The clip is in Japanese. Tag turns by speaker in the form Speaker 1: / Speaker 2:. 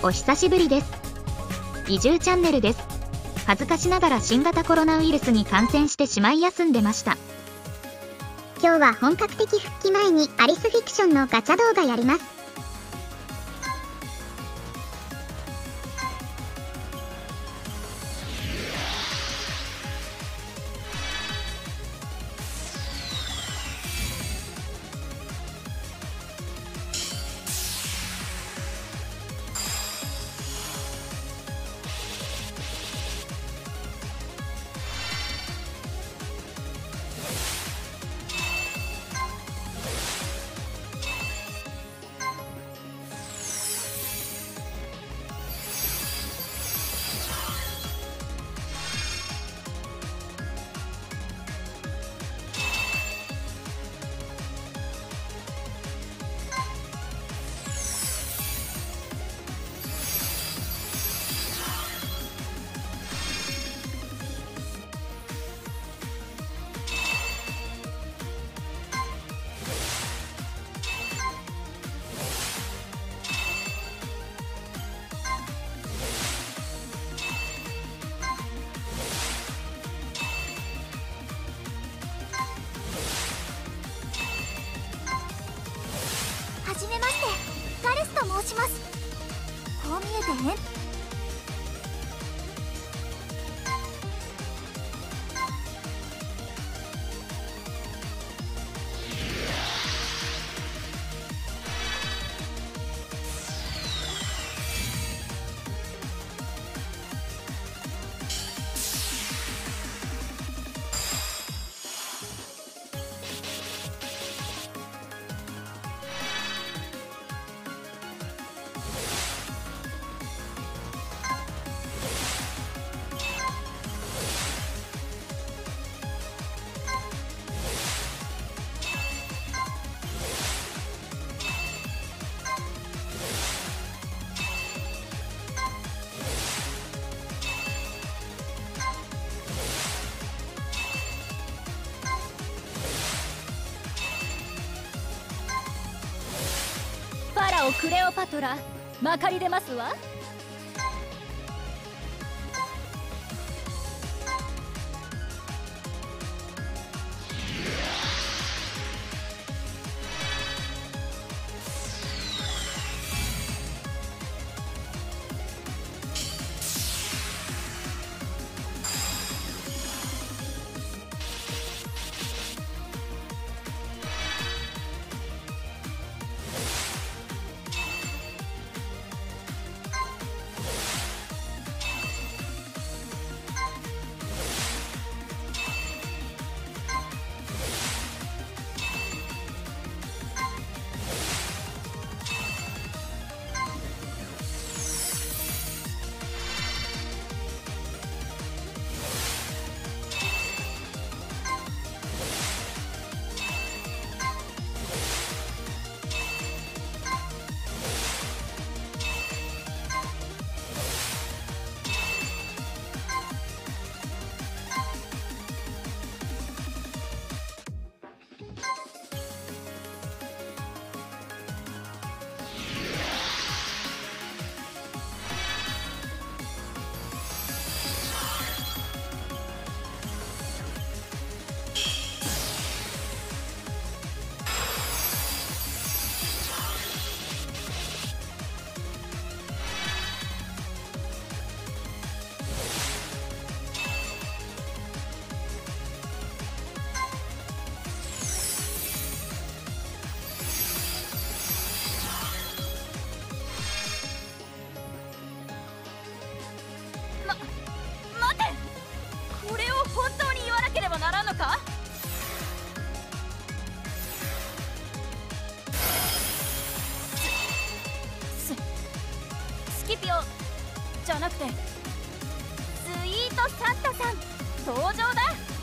Speaker 1: お久しぶりです。移住チャンネルです。恥ずかしながら新型コロナウイルスに感染してしまい休んでました。
Speaker 2: 今日は本格的復帰前にアリスフィクションのガチャ動画やります。
Speaker 3: ます。こう見えて
Speaker 4: クレオパトラまかり出ますわ。ゃなくてスイートサンタさん登場だ。